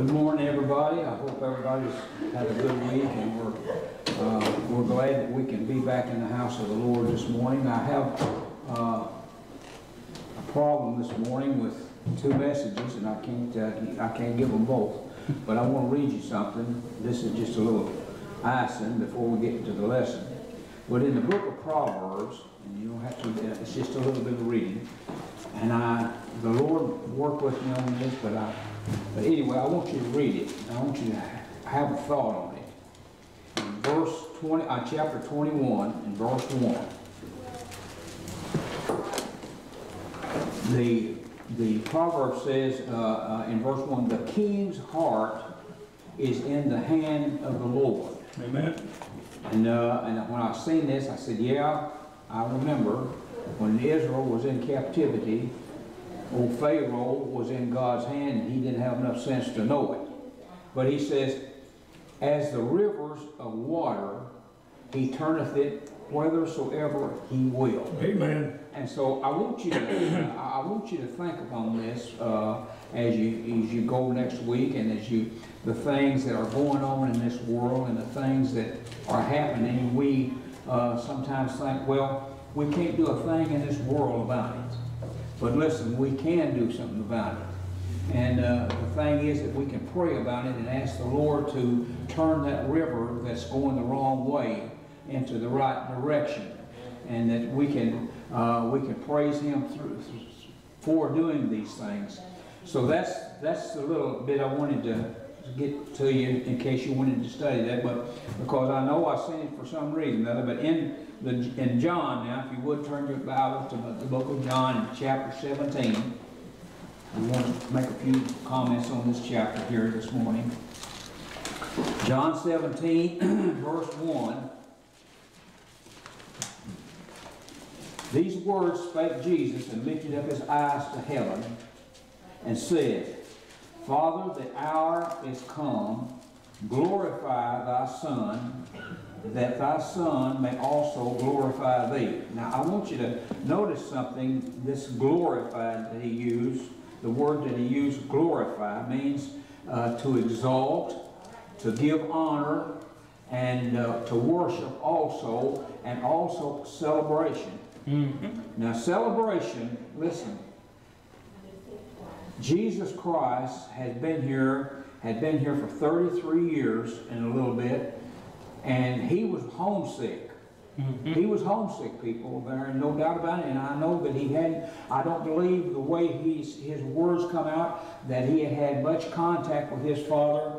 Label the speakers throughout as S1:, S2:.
S1: Good morning, everybody. I hope everybody's had a good week, and we're, uh, we're glad that we can be back in the house of the Lord this morning. I have, uh, a problem this morning with two messages, and I can't, uh, I can't give them both. But I want to read you something. This is just a little icing before we get to the lesson. But in the book of Proverbs, and you don't have to, it's just a little bit of reading, and I, the Lord worked with me on this, but I, but anyway, I want you to read it. I want you to have a thought on it. In verse 20, uh, chapter 21, in verse 1. The, the proverb says uh, uh, in verse 1, the king's heart is in the hand of the Lord.
S2: Amen.
S1: And, uh, and when I seen this, I said, yeah, I remember when Israel was in captivity, old Pharaoh was in God's hand and he didn't have enough sense to know it. But he says, as the rivers of water, he turneth it whithersoever he will.
S2: Amen.
S1: And so I want you to, I want you to think upon this uh, as you as you go next week, and as you the things that are going on in this world, and the things that are happening. We uh, sometimes think, well, we can't do a thing in this world about it. But listen, we can do something about it. And uh, the thing is that we can pray about it and ask the Lord to turn that river that's going the wrong way into the right direction, and that we can uh, we can praise Him through for doing these things. So that's that's a little bit I wanted to get to you in case you wanted to study that, but because I know I seen it for some reason other. But in the in John now, if you would turn your Bible to the book of John, chapter 17. I want to make a few comments on this chapter here this morning. John 17, verse 1. These words spake Jesus and lifted up his eyes to heaven and said, Father, the hour is come, glorify thy Son, that thy Son may also glorify thee. Now I want you to notice something, this glorified that he used, the word that he used, glorify, means uh, to exalt, to give honor, and uh, to worship also, and also celebration. Mm-hmm. Now, celebration, listen, Jesus Christ has been here, had been here for 33 years and a little bit, and he was homesick. Mm-hmm. He was homesick, people. There no doubt about it. And I know that he had, I don't believe the way he's, his words come out, that he had had much contact with his father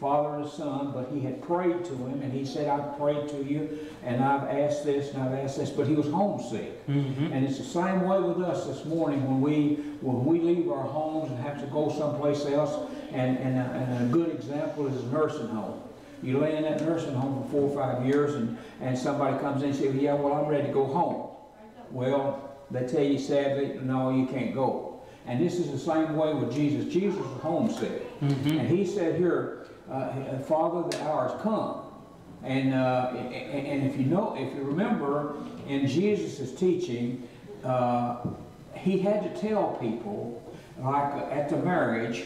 S1: Father and Son, but he had prayed to him, and he said, I've prayed to you, and I've asked this, and I've asked this, but he was homesick. Mm-hmm. And it's the same way with us this morning when we when we leave our homes and have to go someplace else, and, and, a, and a good example is a nursing home. You lay in that nursing home for four or five years, and, and somebody comes in and says, yeah, well, I'm ready to go home. Well, they tell you sadly, no, you can't go. And this is the same way with Jesus. Jesus was homesick. Mm-hmm. And he said here, uh, Father, the hour has come. And, uh, and if you know, if you remember in Jesus' teaching, uh, he had to tell people, like at the marriage,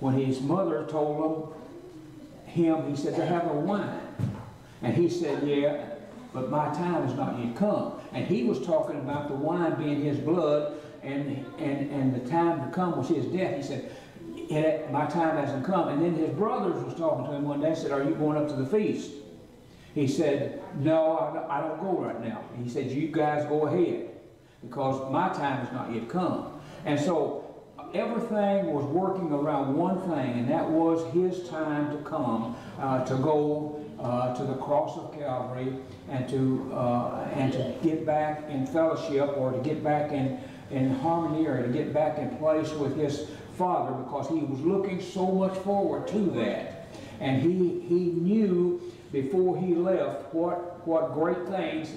S1: when his mother told him, him, he said, they have no wine. And he said, yeah, but my time has not yet come. And he was talking about the wine being his blood and, and, and the time to come was his death. He said, it, my time hasn't come. And then his brothers was talking to him one day, said, are you going up to the feast? He said, no, I don't go right now. He said, you guys go ahead because my time has not yet come. And so everything was working around one thing, and that was his time to come, uh, to go uh, to the cross of Calvary and to, uh, and to get back in fellowship or to get back in, in harmony or to get back in place with his Father because he was looking so much forward to that. And he, he knew before he left what, what great things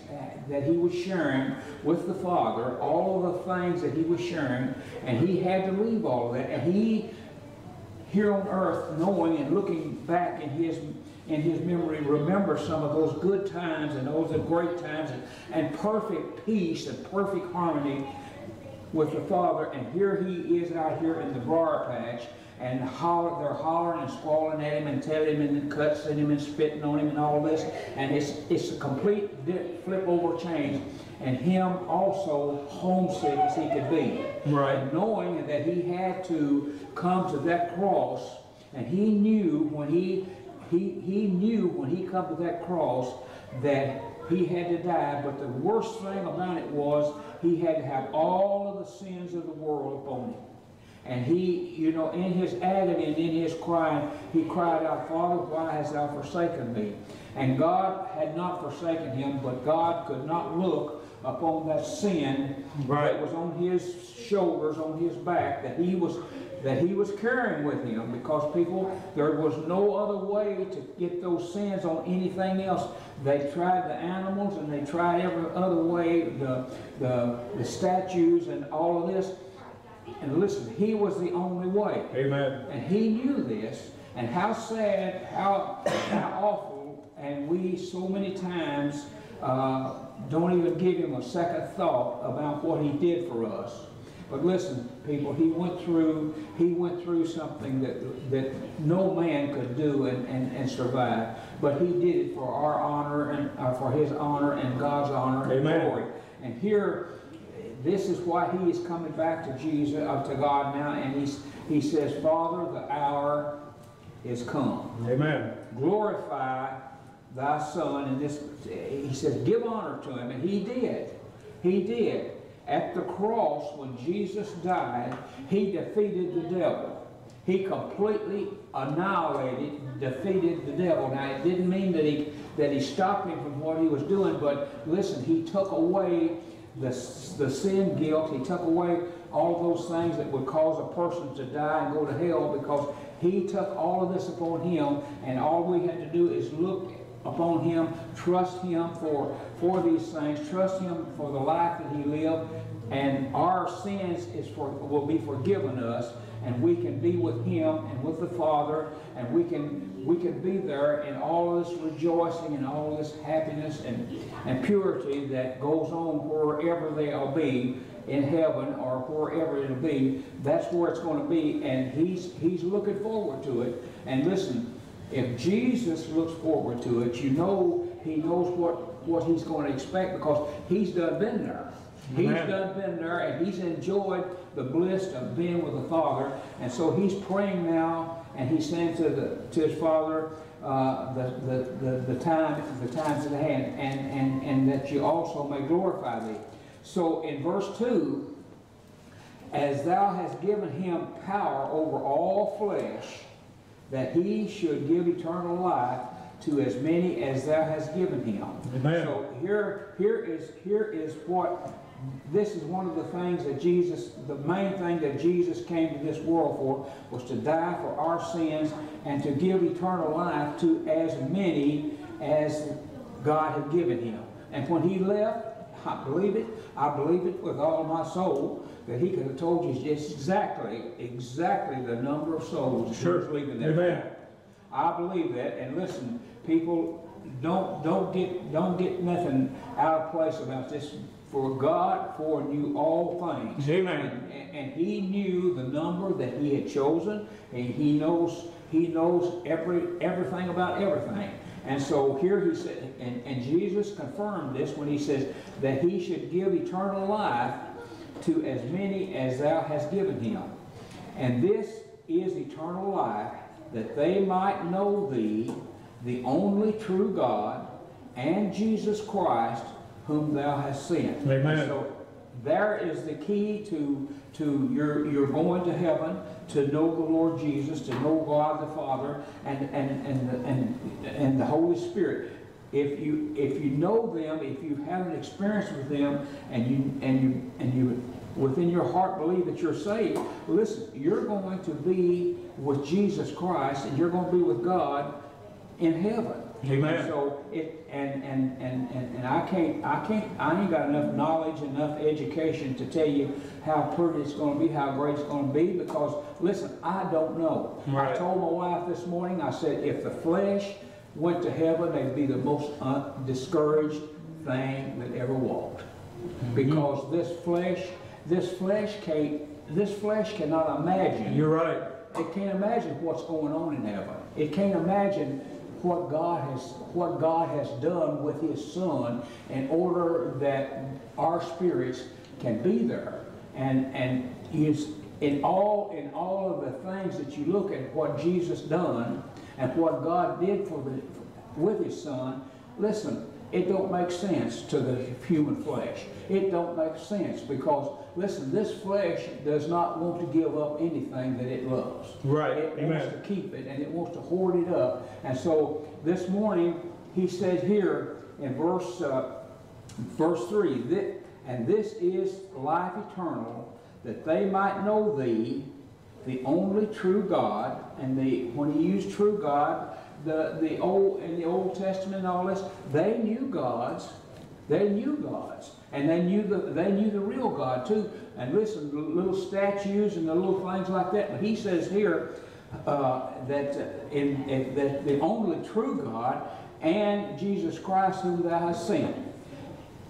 S1: that he was sharing with the Father, all of the things that he was sharing, and he had to leave all of that. And he, here on earth, knowing and looking back in his in his memory, remember some of those good times and those great times and, and perfect peace and perfect harmony with the Father, and here he is out here in the briar patch, and holler, they're hollering and squalling at him and telling him and cussing him and spitting on him and all this. And it's, it's a complete flip over change. And him also homesick as he could be.
S2: Right.
S1: And knowing that he had to come to that cross, and he knew when he, he, he knew when he come to that cross that he had to die, but the worst thing about it was he had to have all of the sins of the world upon him. And he, you know, in his agony and in his crying, he cried out, Father, why hast thou forsaken me? And God had not forsaken him, but God could not look upon that sin
S2: Right.
S1: that was on his shoulders, on his back, that he was that he was carrying with him because people there was no other way to get those sins on anything else. They tried the animals and they tried every other way, the the, the statues and all of this. And listen, he was the only way.
S2: Amen.
S1: And he knew this, and how sad, how, how awful, and we so many times uh, don't even give him a second thought about what he did for us. But listen, people, he went through, he went through something that, that no man could do and, and, and survive. But he did it for our honor and, uh, for his honor and God's honor and glory. And here, this is why he is coming back to Jesus, uh, to God now, and he's, he says, Father, the hour is come.
S2: Amen.
S1: Glorify thy Son. And this, he says, give honor to him. And he did. He did. At the cross, when Jesus died, he defeated the devil. He completely annihilated, defeated the devil. Now, it didn't mean that he, that he stopped him from what he was doing, but listen, he took away the, the sin guilt. He took away all those things that would cause a person to die and go to hell because he took all of this upon him, and all we had to do is look upon him, trust him for, for these things, trust him for the life that he lived, and our sins is for, will be forgiven us, and we can be with him and with the Father, and we can we can be there in all this rejoicing and all this happiness and, and purity that goes on wherever they'll be in heaven or wherever it'll be. That's where it's going to be, and he's he's looking forward to it. And listen, if Jesus looks forward to it, you know he knows what, what he's going to expect because he's done been there. He's done been there and he's enjoyed the bliss of being with the Father. And so he's praying now and he's saying to the to his Father, uh, the, the, the, the time the times at hand, and, and, and that you also may glorify thee. So in verse 2, as thou hast given him power over all flesh, that he should give eternal life to as many as thou hast given him.
S2: Amen.
S1: So here, here is here is what this is one of the things that Jesus, the main thing that Jesus came to this world for, was to die for our sins and to give eternal life to as many as God had given him. And when he left, I believe it, I believe it with all my soul, that he could have told you just exactly, exactly the number of souls that he was
S2: Sure.
S1: leaving there.
S2: Amen.
S1: I believe that, and listen, people, don't, don't get, don't get nothing out of place about this. For God foreknew all things.
S2: Amen.
S1: And, and he knew the number that he had chosen, and he knows, he knows every, everything about everything. And so here he said, and, and Jesus confirmed this when he says that he should give eternal life to as many as thou hast given him. And this is eternal life, that they might know thee, the only true God, and Jesus Christ, whom thou hast sent.
S2: Amen.
S1: And so there is the key to, to your, your going to heaven, to know the Lord Jesus, to know God the Father, and, and, and, the- and, and the Holy Spirit. If you, if you know them, if you have an experience with them, and you, and you, and you within your heart believe that you're saved, listen, you're going to be with Jesus Christ, and you're going to be with God in heaven.
S2: Amen.
S1: And so it and, and and and and I can't I can't I ain't got enough knowledge, enough education to tell you how pretty it's going to be, how great it's going to be. Because listen, I don't know.
S2: Right.
S1: I told my wife this morning. I said if the flesh went to heaven, they'd be the most discouraged thing that ever walked.
S2: Mm-hmm.
S1: Because this flesh, this flesh can't, this flesh cannot imagine
S2: You're right.
S1: it can't imagine what's going on in heaven. It can't imagine what God has what God has done with His Son in order that our spirits can be there. And and is in all in all of the things that you look at what Jesus done and what God did for the with His Son. Listen, it don't make sense to the human flesh. It don't make sense because, listen, this flesh does not want to give up anything that it loves.
S2: Right.
S1: It
S2: Amen.
S1: wants to keep it and it wants to hoard it up. And so this morning, he said here in verse, uh, verse 3, that, and this is life eternal, that they might know thee, the only true God, and the when he used true God, the, the old in the Old Testament and all this, they knew gods, they knew gods, and they knew the they knew the real God too. And listen, the little statues and the little things like that. But he says here uh, that in, in that the only true God and Jesus Christ whom thou hast sent.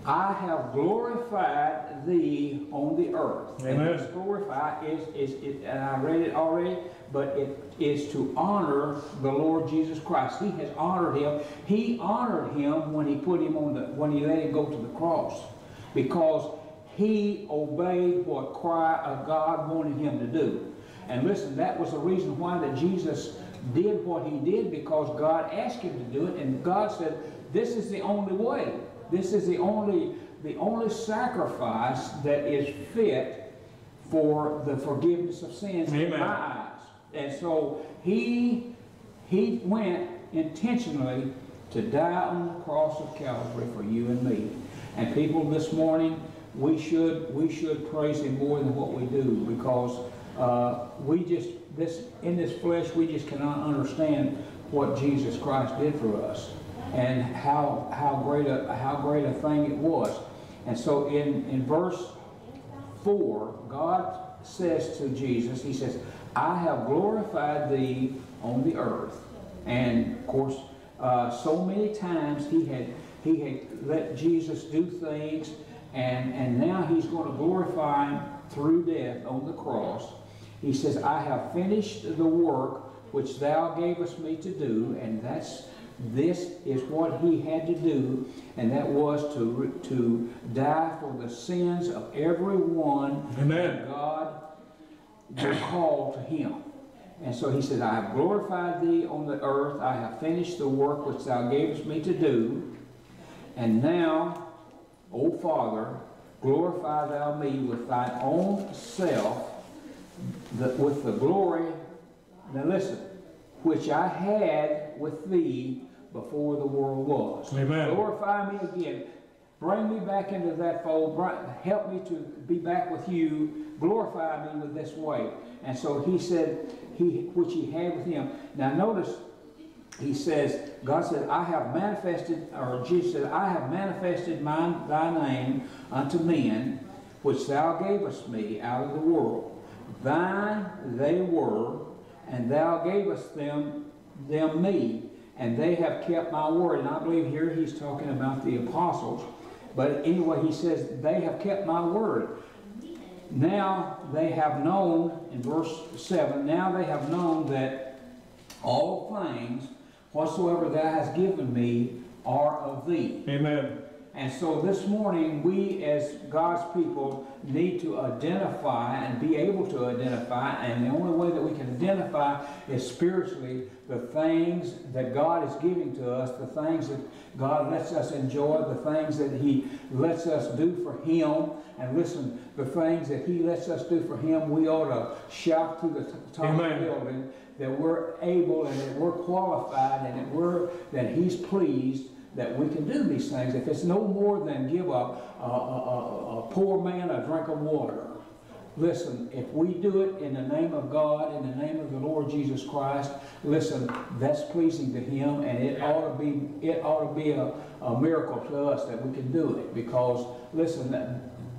S1: I have glorified thee on the earth.
S2: Amen.
S1: And this glorify is, is, is, and I read it already, but it is to honor the Lord Jesus Christ. He has honored him. He honored him when he put him on the, when he let him go to the cross. Because he obeyed what cry of God wanted him to do. And listen, that was the reason why that Jesus did what he did because God asked him to do it, and God said, "This is the only way. This is the only the only sacrifice that is fit for the forgiveness of sins in
S2: Amen.
S1: my eyes." And so he he went intentionally to die on the cross of Calvary for you and me. And people, this morning we should we should praise Him more than what we do because uh, we just this in this flesh we just cannot understand what Jesus Christ did for us and how how great a how great a thing it was. And so in in verse four, God says to Jesus, He says, "I have glorified thee on the earth." And of course, uh, so many times he had he had let Jesus do things, and and now he's going to glorify him through death on the cross. He says, "I have finished the work which thou gavest me to do," and that's this is what he had to do, and that was to to die for the sins of everyone
S2: Amen.
S1: God will call to him. And so he said, I have glorified thee on the earth, I have finished the work which thou gavest me to do. And now, O Father, glorify thou me with thine own self, the, with the glory, now listen, which I had with thee before the world was.
S2: Amen.
S1: Glorify me again. Bring me back into that fold. Help me to be back with you. Glorify me with this way. And so he said, he, which he had with him. Now notice, he says, God said, I have manifested, or Jesus said, I have manifested my, thy name unto men, which thou gavest me out of the world. Thine they were, and thou gavest them, them me, and they have kept my word. And I believe here he's talking about the apostles. But anyway, he says, they have kept my word. Now they have known, in verse 7, now they have known that all things whatsoever thou hast given me are of thee.
S2: Amen.
S1: And so this morning, we as God's people need to identify and be able to identify, and the only way that we can identify is spiritually the things that God is giving to us, the things that God lets us enjoy, the things that He lets us do for Him. And listen, the things that He lets us do for Him, we ought to shout to the top of
S2: Amen.
S1: the building that we're able and that we're qualified and that we're that He's pleased that we can do these things. If it's no more than give a, a, a, a poor man a drink of water. Listen, if we do it in the name of God, in the name of the Lord Jesus Christ, listen, that's pleasing to Him, and it ought to be it ought to be a, a miracle to us that we can do it. Because listen,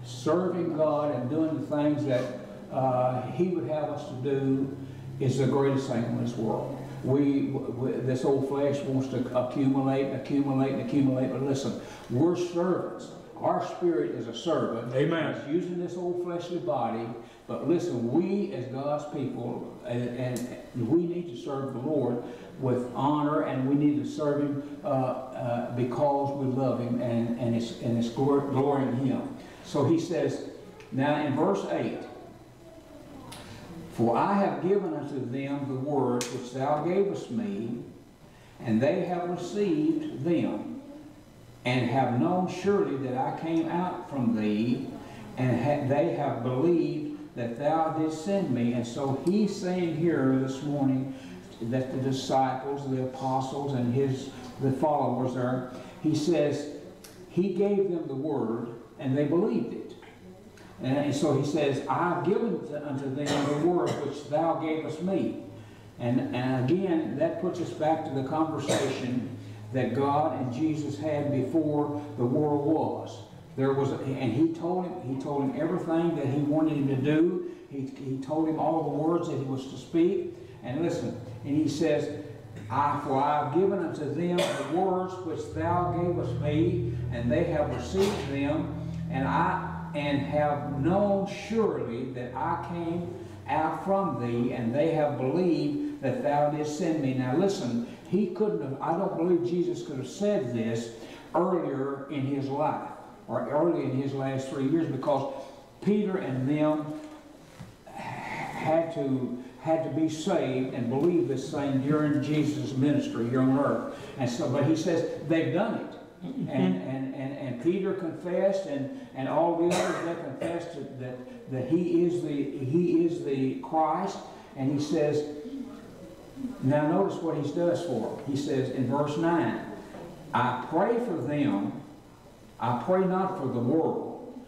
S1: serving God and doing the things that uh, He would have us to do is the greatest thing in this world. We, we, this old flesh wants to accumulate, and accumulate, and accumulate. But listen, we're servants. Our spirit is a servant.
S2: Amen.
S1: It's using this old fleshly body But listen, we as God's people, and, and we need to serve the Lord with honor, and we need to serve Him uh, uh, because we love Him and, and it's, and it's glory, glory in Him. So he says, now in verse 8, For I have given unto them the word which thou gavest me, and they have received them, and have known surely that I came out from thee, and ha they have believed that thou didst send me. And so he's saying here this morning that the disciples, the apostles, and his the followers are, he says, he gave them the word, and they believed it. And so he says, I've given unto them the word which thou gavest me. And, and again, that puts us back to the conversation that God and Jesus had before the world was. There was, and he told him, he told him everything that he wanted him to do. He, he told him all the words that he was to speak. And listen, and he says, I, for I have given unto them the words which thou gavest me, and they have received them, and I and have known surely that I came out from thee, and they have believed that thou didst send me. Now listen, he couldn't have, I don't believe Jesus could have said this earlier in his life, or early in his last three years, because Peter and them had to had to be saved and believe this thing during Jesus' ministry here on earth. And so, but he says they've done it. And, and, and, and Peter confessed and, and all the others they confessed that, that he is the he is the Christ. And he says, now notice what he does for them. He says in verse 9, I pray for them, I pray not for the world,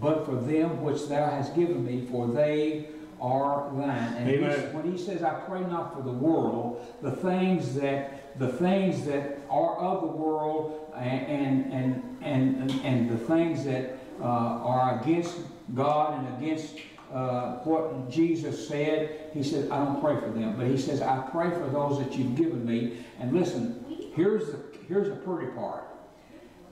S1: but for them which thou hast given me, for they are thine. And
S2: Amen.
S1: when he says, I pray not for the world, the things that the things that are of the world and and and and, and the things that uh, are against God and against uh, what Jesus said, he said, I don't pray for them. But he says, I pray for those that you've given me. And listen, here's the here's the pretty part.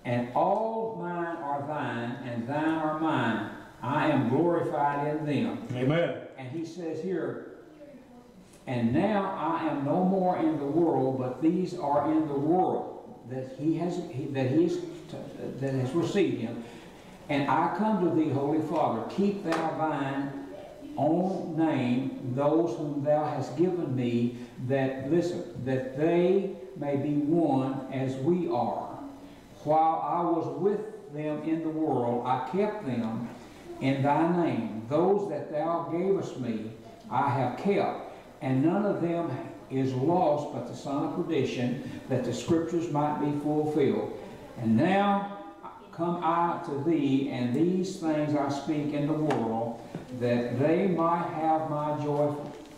S1: And all mine are thine, and thine are mine. I am glorified in them.
S2: Amen.
S1: And he says here, and now I am no more in the world, but these are in the world that he has that he is that has received him. And I come to thee, Holy Father, keep thou thine own name, those whom thou hast given me, that listen, that they may be one as we are. While I was with them in the world, I kept them in thy name. Those that thou gavest me, I have kept, and none of them is lost but the son of perdition, that the scriptures might be fulfilled. And now come I to thee, and these things I speak in the world, that they might have my joy,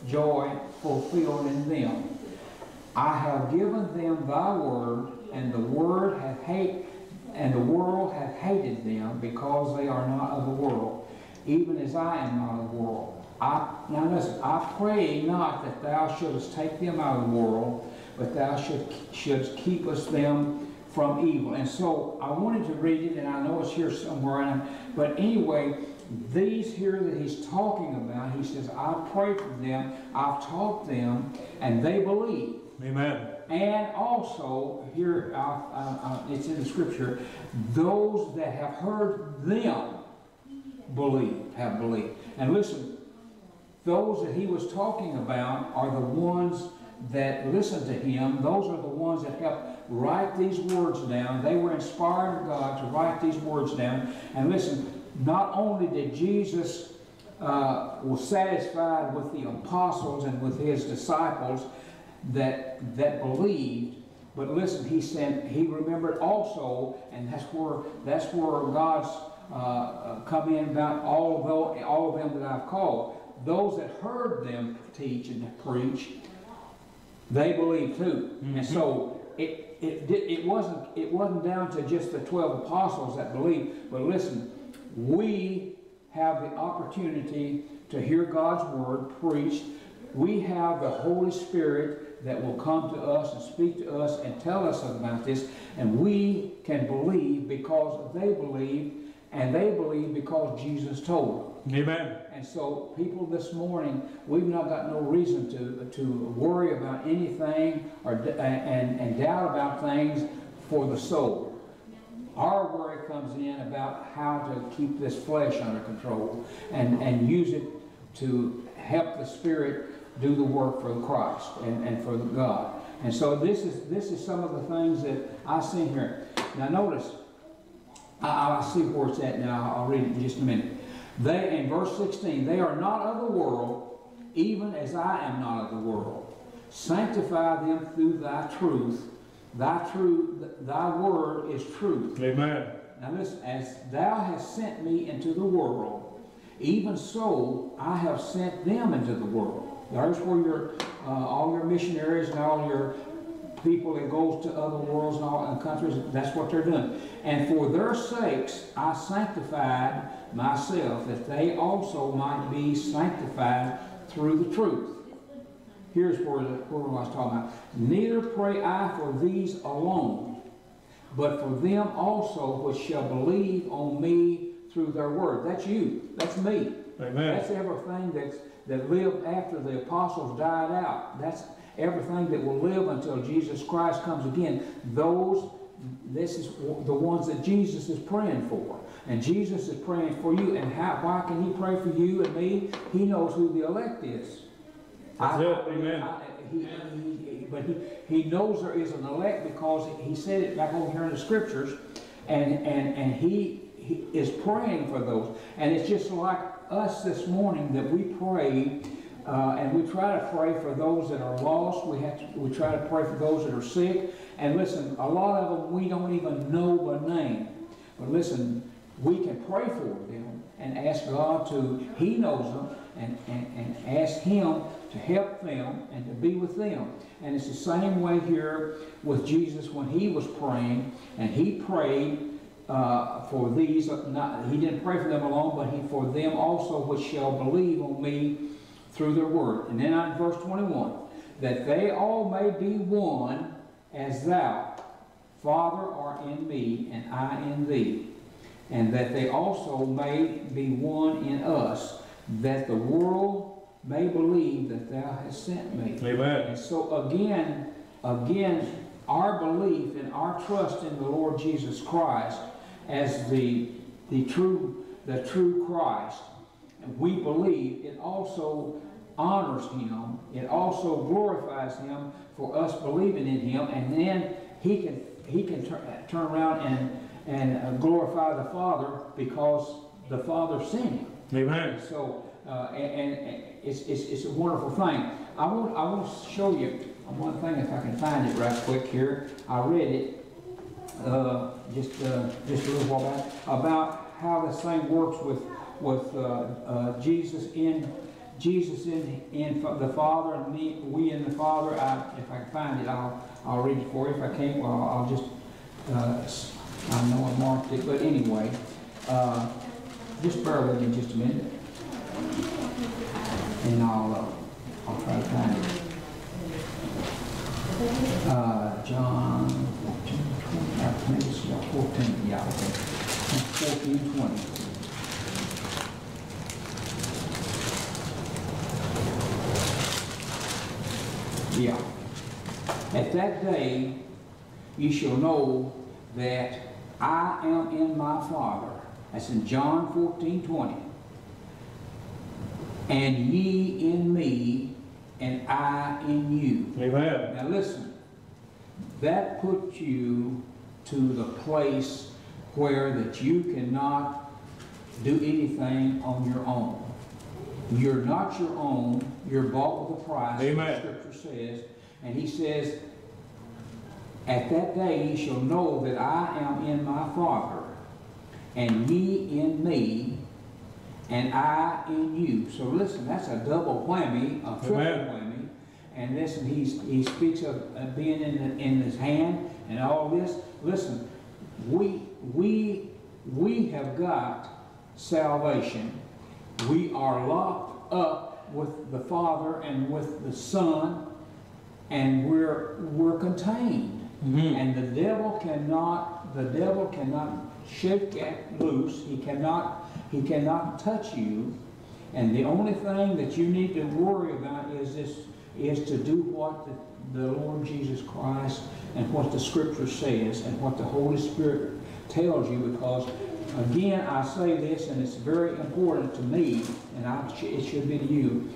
S1: joy fulfilled in them. I have given them thy word, and the word hath hate, and the world hath hated them, because they are not of the world, even as I am not of the world. I, now listen, I pray not that thou shouldest take them out of the world, but thou should, shouldst keep us them from evil. And so I wanted to read it, and I know it's here somewhere. But anyway, these here that he's talking about, he says, I pray for them, I've taught them, and they believe.
S2: Amen.
S1: And also, here, uh, uh, uh, it's in the scripture, those that have heard them believe, have believed. And listen, those that he was talking about are the ones that listened to him. Those are the ones that helped write these words down. They were inspired of God to write these words down. And listen, not only did Jesus uh, was satisfied with the apostles and with his disciples that that believed, but listen, he said he remembered also, and that's where that's where God's uh, come in about all of all of them that I've called. Those that heard them teach and preach, they believed too. Mm -hmm. And so it, it, it, wasn't, it wasn't down to just the 12 apostles that believed, but listen, we have the opportunity to hear God's word preached. We have the Holy Spirit that will come to us and speak to us and tell us about this, and we can believe because they believe and they believe because Jesus told them.
S2: Amen.
S1: And so, people this morning, we've not got no reason to, to worry about anything or, uh, and, and doubt about things for the soul. Our worry comes in about how to keep this flesh under control and, and use it to help the Spirit do the work for Christ and, and for God. And so this is, this is some of the things that I see here. Now notice, I, I'll see where it's at now. I'll read it in just a minute. They, in verse 16, they are not of the world, even as I am not of the world. Sanctify them through thy truth. Thy truth, thy word is truth.
S2: Amen.
S1: Now listen, as thou hast sent me into the world, even so I have sent them into the world. There's where your, uh, all your missionaries and all your people that goes to other worlds and all and countries, that's what they're doing. And for their sakes I sanctified myself, that they also might be sanctified through the truth. Here's where, the, where I was talking about. Neither pray I for these alone, but for them also which shall believe on me through their word. That's you. That's me.
S2: Amen.
S1: That's everything that's, that lived after the apostles died out. That's everything that will live until Jesus Christ comes again. Those, this is the ones that Jesus is praying for. And Jesus is praying for you. And how, why can he pray for you and me? He knows who the elect is.
S2: That's it. Amen.
S1: I- he, he, he- but he, he knows there is an elect because he said it back over here in the scriptures, and, and, and he, he is praying for those. And it's just like us this morning that we pray, uh, and we try to pray for those that are lost. We have to, we try to pray for those that are sick. And listen, a lot of them we don't even know by name. But listen, we can pray for them and ask God to, He knows them, and, and, and ask Him to help them and to be with them. And it's the same way here with Jesus when He was praying, and He prayed uh, for these, not, He didn't pray for them alone, but He for them also which shall believe on me through their word. And then on verse 21, that they all may be one as thou, Father, art in me, and I in thee and that they also may be one in us, that the world may believe that thou hast sent me.
S2: Amen.
S1: And so again, again, our belief and our trust in the Lord Jesus Christ as the, the true, the true Christ, we believe it also honors him, it also glorifies him for us believing in him, and then he can he can tur- turn around and and uh, glorify the Father because the Father sent him.
S2: Amen.
S1: So, uh, and, and it's, it's, it's a wonderful thing. I want, I want to show you one thing if I can find it right quick here. I read it uh, just uh, just a little while back about how this thing works with with uh, uh, Jesus in Jesus in in the Father and me we in the Father. I, if I can find it, I'll I'll read it for you. If I can't, well, I'll just uh, I know I marked it, but anyway, uh, just bear with me just a minute, and I'll uh, I'll try to find it. Uh, John 14, 20, I think it's 14, yeah, okay. 14, 20. Yeah. At that day, ye shall know that I am in my Father. That's in John 14, 20. And ye in me, and I in you.
S2: Amen.
S1: Now listen, that puts you to the place where that you cannot do anything on your own. You're not your own, you're bought with a price,
S2: Amen.
S1: the scripture says. And he says, At that day ye shall know that I am in my Father, and ye in me, and I in you. So listen, that's a double whammy, a triple whammy. And listen, he's, he speaks of uh, being in, the, in his hand and all this. Listen, we, we, we have got salvation. We are locked up with the Father and with the Son, and we're, we're contained.
S2: Mhm.
S1: And the devil cannot cannot, the devil cannot shake that loose. He cannot, he cannot touch you. And the only thing that you need to worry about is this, is to do what the, the Lord Jesus Christ and what the Scripture says and what the Holy Spirit tells you. Because again, I say this, and it's very important to me, and I, it should be to you.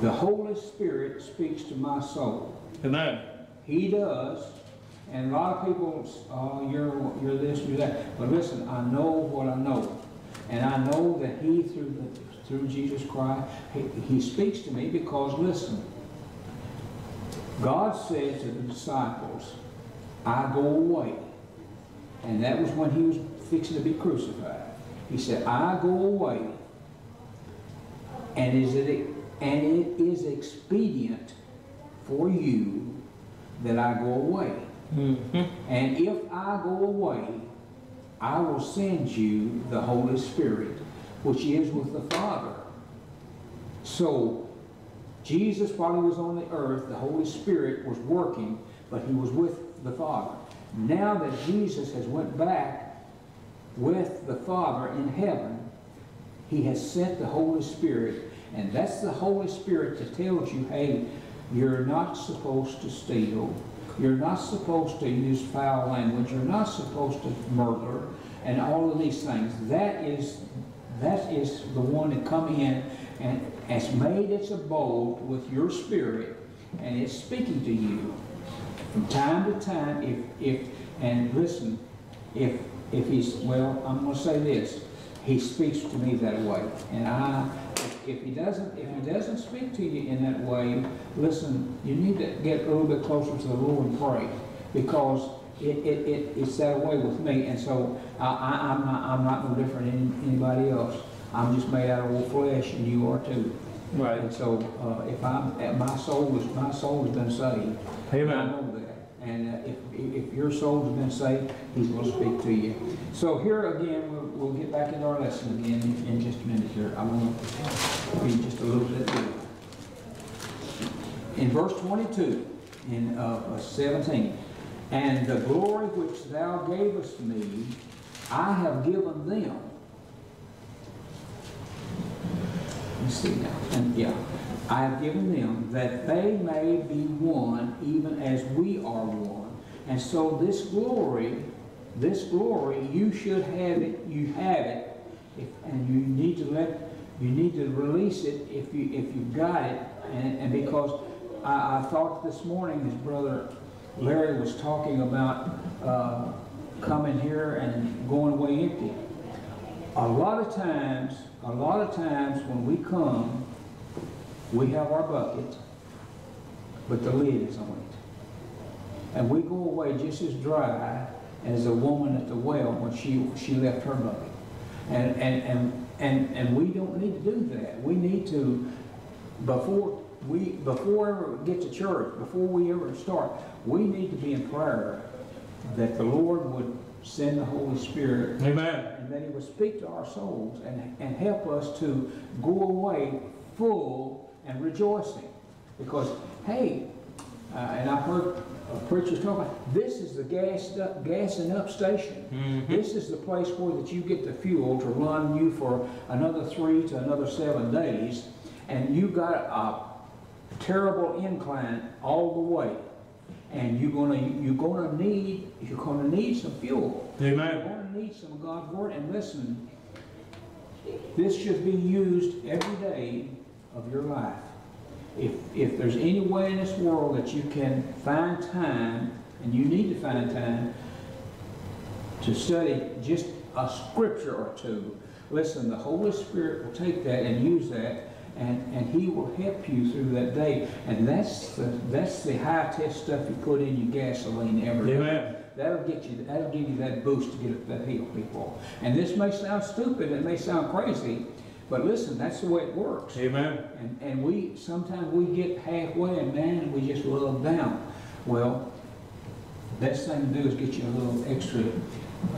S1: The Holy Spirit speaks to my soul.
S2: Amen.
S1: He does. And a lot of people, oh, you're, you're this, you're that. But listen, I know what I know. And I know that He, through, the, through Jesus Christ, he, he speaks to me because, listen, God said to the disciples, I go away. And that was when He was fixing to be crucified. He said, I go away. And is it, and it is expedient for you that I go away.
S2: Mhm.
S1: And if I go away, I will send you the Holy Spirit, which is with the Father. So, Jesus, while he was on the earth, the Holy Spirit was working, but he was with the Father. Now that Jesus has went back with the Father in heaven, he has sent the Holy Spirit, and that's the Holy Spirit that tells you, hey, you're not supposed to steal. You're not supposed to use foul language. You're not supposed to murder, and all of these things. That is, that is the one that come in and has made its abode with your spirit, and it's speaking to you from time to time. If, if, and listen, if, if he's, well, I'm going to say this. He speaks to me that way, and I, if he doesn't, if he doesn't speak to you in that way, listen, you need to get a little bit closer to the Lord and pray, because it, it, it, it's that way with me, and so I, I, I'm not, I'm not no different than anybody else. I'm just made out of old flesh, and you are too.
S2: Right.
S1: And so, uh, if I'm, my soul is, my soul has been saved.
S2: Amen.
S1: And uh, if, if your soul has been saved, He's going to speak to you. So here again, we'll, we'll get back into our lesson again in, in just a minute here. I want to read just a little bit. In verse 22, in uh, 17, and the glory which thou gavest me, I have given them. Let's see now, and yeah, I have given them that they may be one, even as we are one. And so this glory, this glory, you should have it, you have it, if, and you need to let, you need to release it if you, if you've got it. And, and because I, I thought this morning, his brother Larry was talking about, uh, coming here and going away empty. A lot of times, a lot of times when we come, we have our bucket, but the lid is on it. And we go away just as dry as a woman at the well when she, she left her bucket. And, and, and, and, and we don't need to do that. We need to, before we, before ever get to church, before we ever start, we need to be in prayer that the Lord would send the Holy Spirit
S2: Amen.
S1: and that He would speak to our souls and, and help us to go away full and rejoicing. Because, hey, uh, and I've heard uh, preachers talk about, this is the gas, gassing up station.
S2: Mhm.
S1: This is the place where that you get the fuel to run you for another three to another seven days, and you got a terrible incline all the way. And you're gonna, you're gonna need, you're gonna need some fuel.
S2: Amen.
S1: You're to need some of God's Word, and listen, this should be used every day of your life. If, if there's any way in this world that you can find time, and you need to find time, to study just a scripture or two, listen, the Holy Spirit will take that and use that, and, and He will help you through that day. And that's the, that's the high-test stuff you put in your gasoline every day.
S2: Amen.
S1: That'll get you, that'll give you that boost to get up that hill, people. And this may sound stupid, it may sound crazy, but listen, that's the way it works.
S2: Amen.
S1: And, and we, sometimes we get halfway and man, we just low down. Well, best thing to do is get you a little extra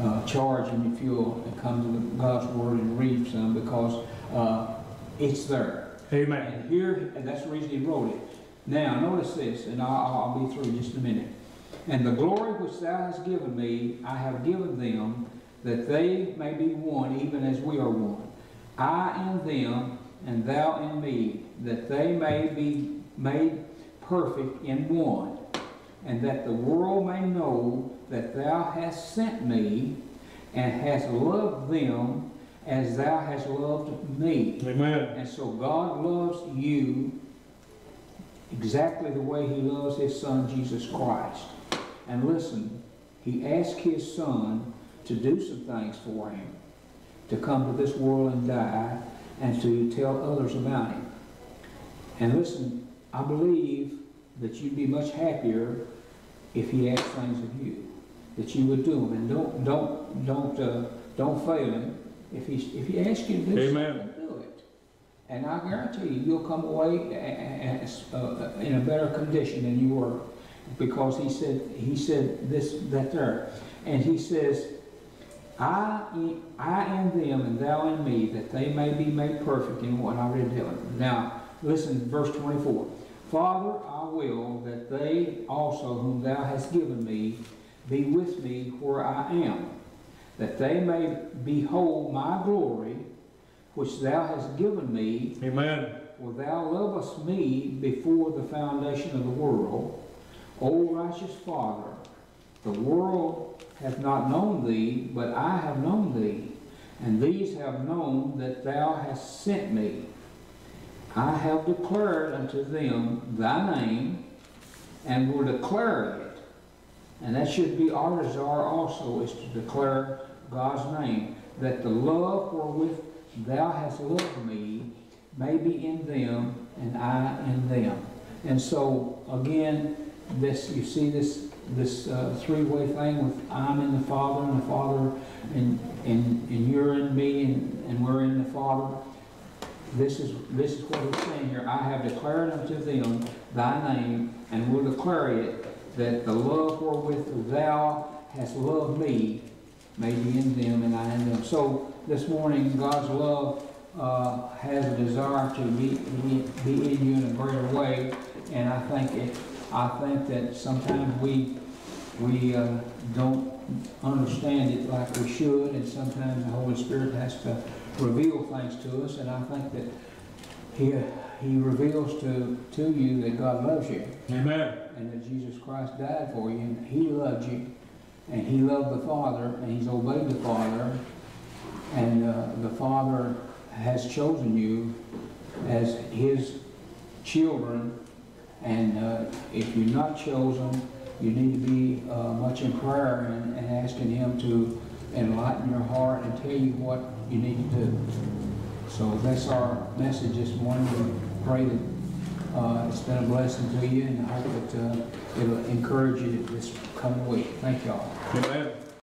S1: uh, charge in your fuel and come to God's Word and read some because uh, it's there.
S2: Amen.
S1: And here, and that's the reason he wrote it. Now, notice this, and I'll, I'll be through in just a minute. And the glory which thou hast given me, I have given them, that they may be one, even as we are one. I in them, and thou in me, that they may be made perfect in one, and that the world may know that thou hast sent me, and hast loved them as thou hast loved me.
S2: Amen.
S1: And so God loves you exactly the way He loves His Son, Jesus Christ. And listen, He asked His Son to do some things for Him, to come to this world and die, and to tell others about Him. And listen, I believe that you'd be much happier if He asked things of you, that you would do them, and don't don't don't uh, don't fail Him. If He if He asks you to do
S2: Amen.
S1: something, do it. And I guarantee you, you'll come away as, uh, in a better condition than you were, because he said, he said this, that there. And he says, I, in- I in them and thou in me, that they may be made perfect in what I read to them. Now, listen, verse twenty-four. Father, I will that they also whom thou hast given me be with me where I am, that they may behold my glory, which thou hast given me,
S2: Amen.
S1: for thou lovest me before the foundation of the world. O righteous Father, the world hath not known thee, but I have known thee, and these have known that thou hast sent me. I have declared unto them thy name, and will declare it. And that should be our desire also, is to declare God's name, that the love wherewith thou hast loved me may be in them, and I in them. And so, again, this, you see this, this uh, three-way thing with I'm in the Father, and the Father, and, and, and you're in me, and, and we're in the Father. This is, this is what he's saying here. I have declared unto them thy name, and will declare it, that the love wherewith thou hast loved me may be in them and I in them. So this morning, God's love uh, has a desire to be, be, be in you in a greater way, and I think it, I think that sometimes we, we uh, don't understand it like we should, and sometimes the Holy Spirit has to reveal things to us, and I think that He, He reveals to, to you that God loves you.
S2: Amen.
S1: and that Jesus Christ died for you, and He loved you, and He loved the Father, and He's obeyed the Father, and uh, the Father has chosen you as His children, and uh, if you're not chosen, you need to be uh, much in prayer and, and asking Him to enlighten your heart and tell you what you need to do. So that's our message this morning. We pray that uh, It's been a blessing to you, and I hope that uh, it'll encourage you this coming week. Thank y'all.
S2: Amen.